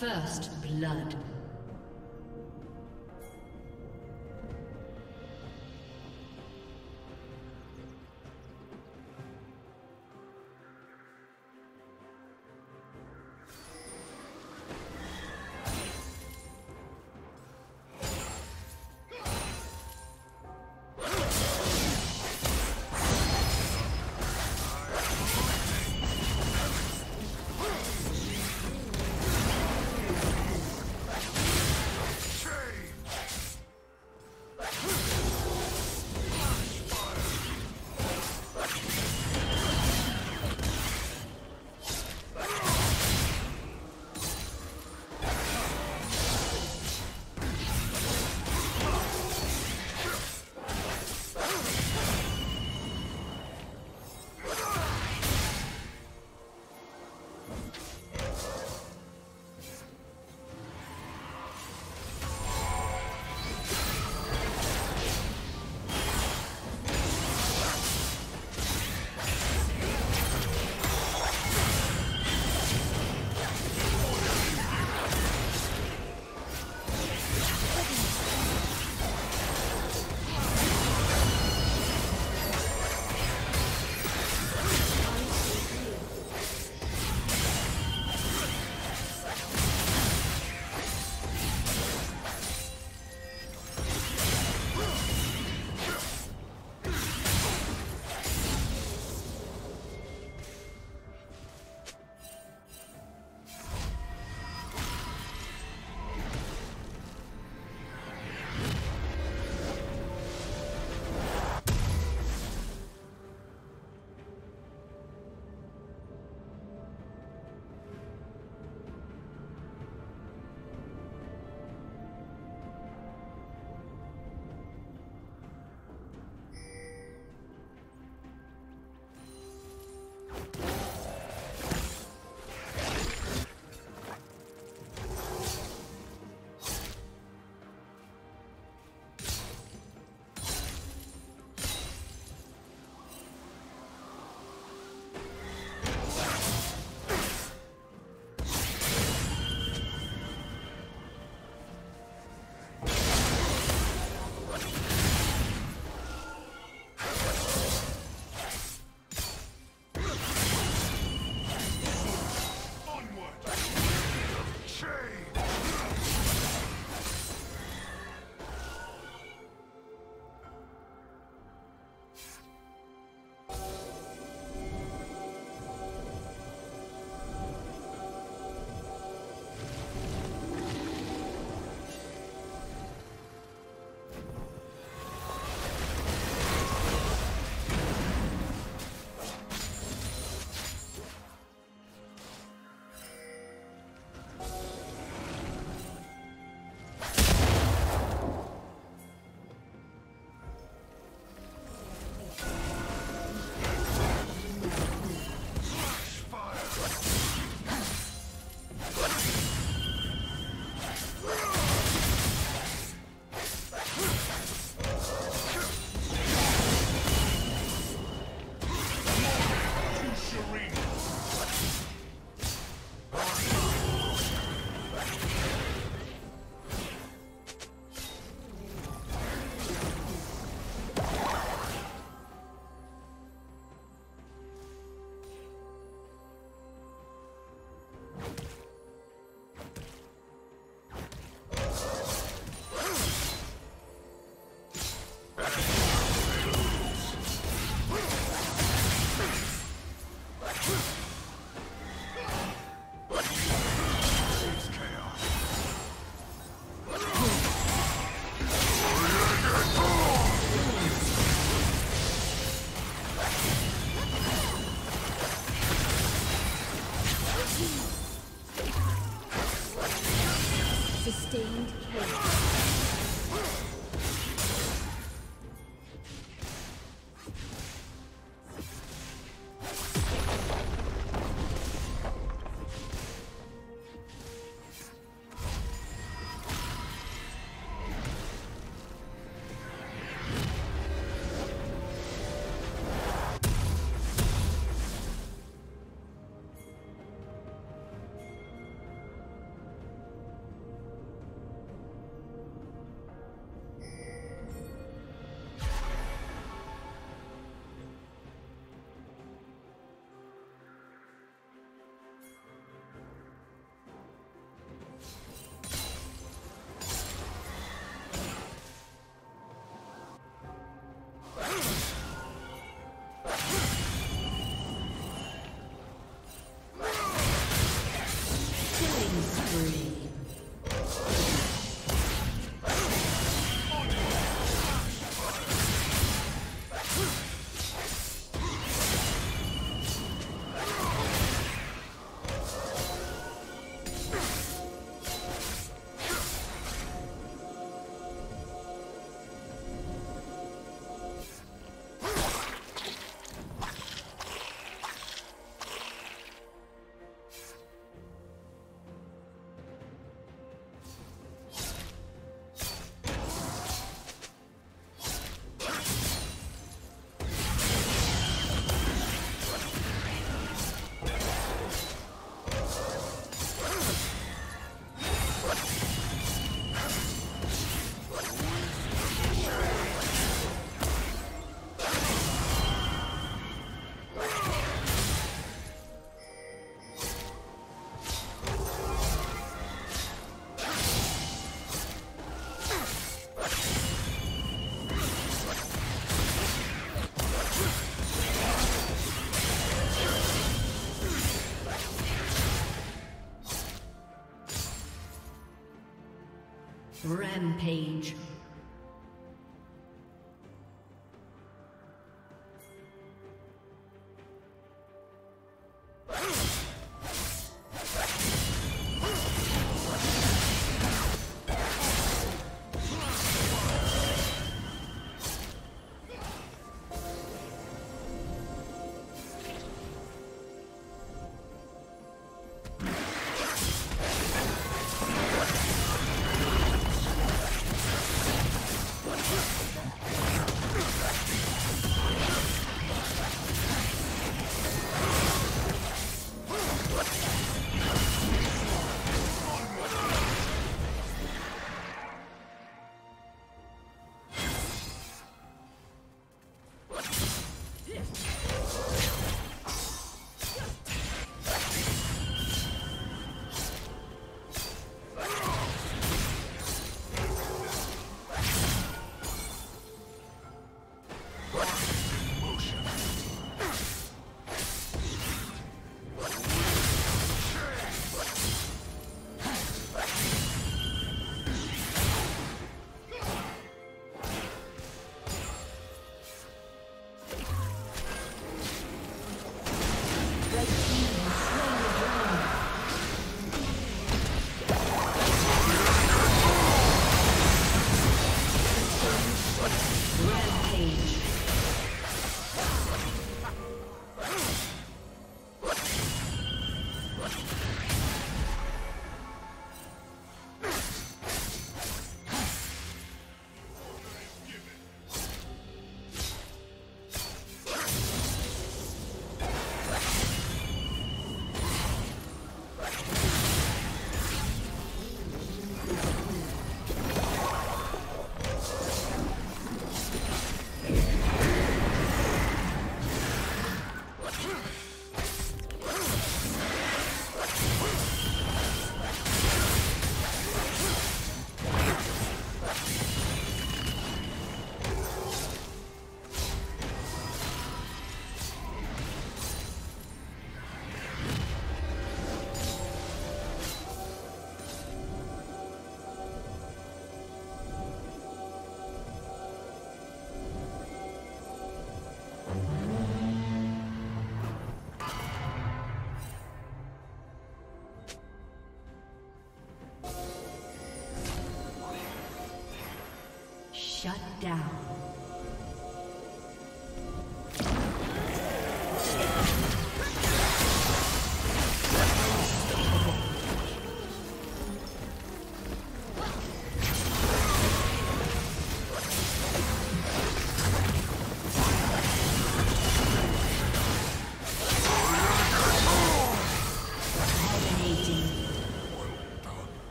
First blood. Rampage. Down.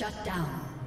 Shut down.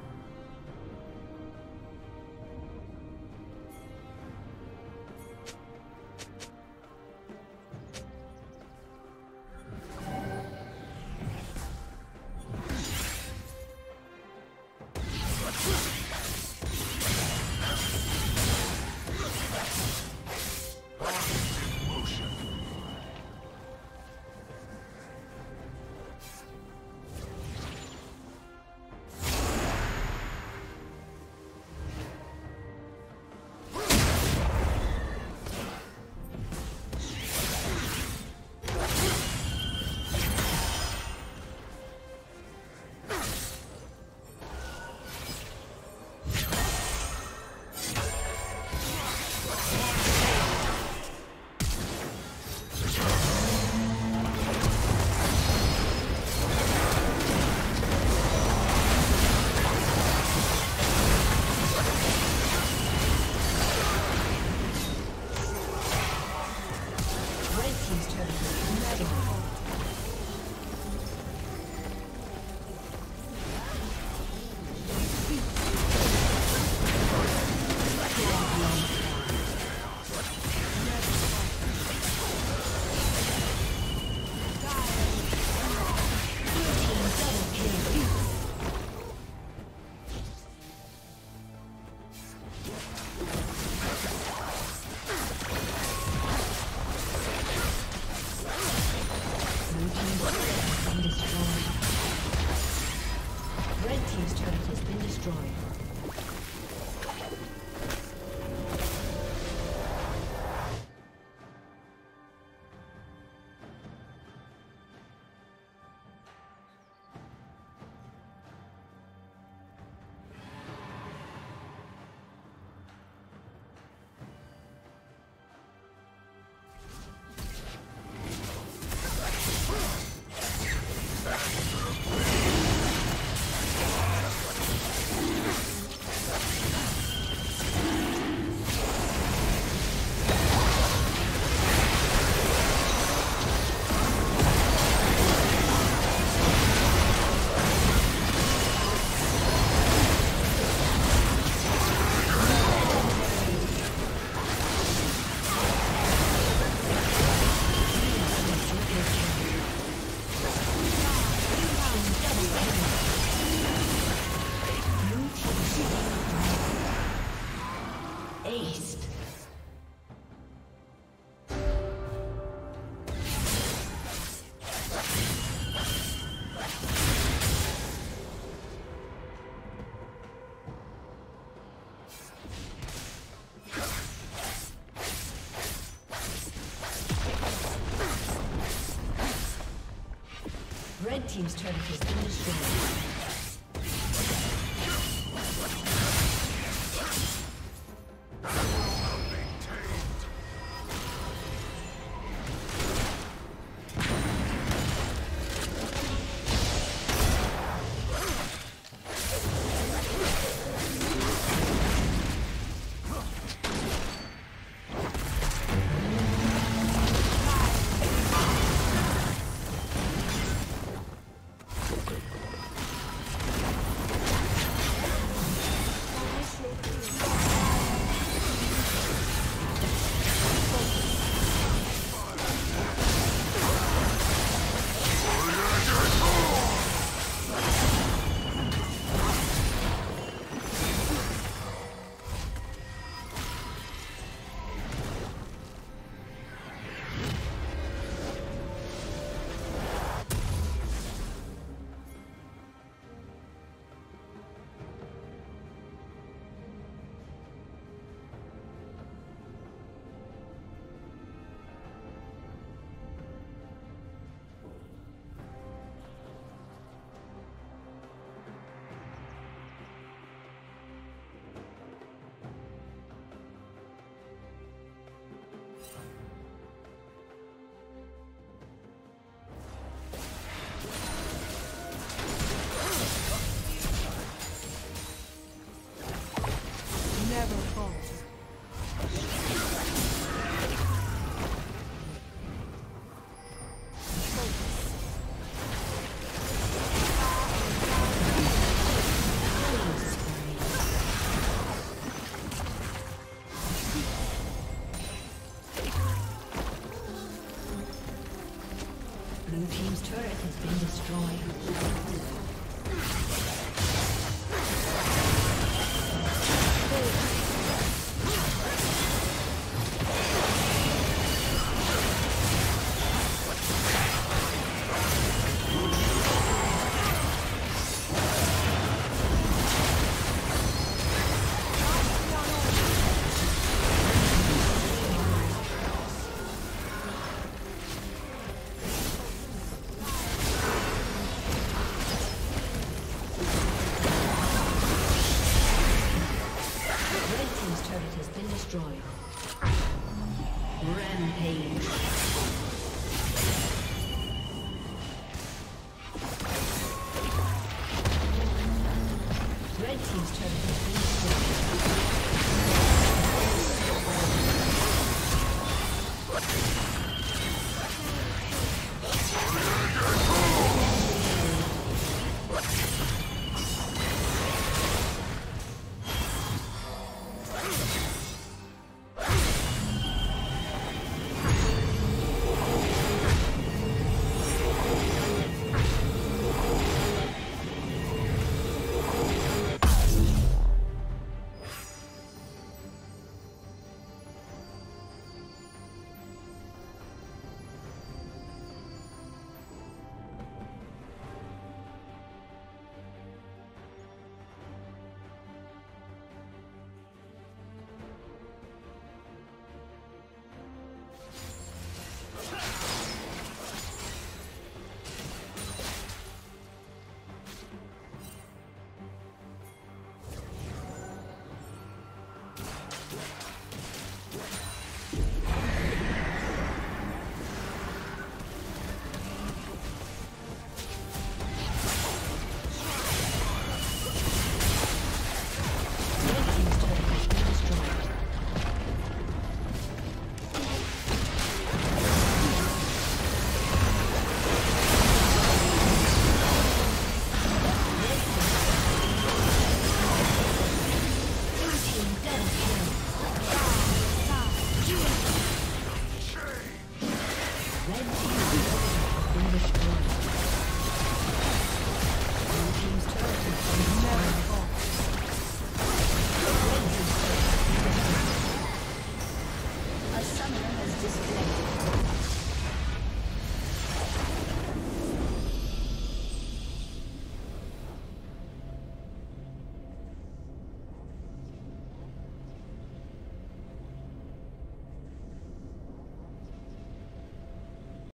Team's turret has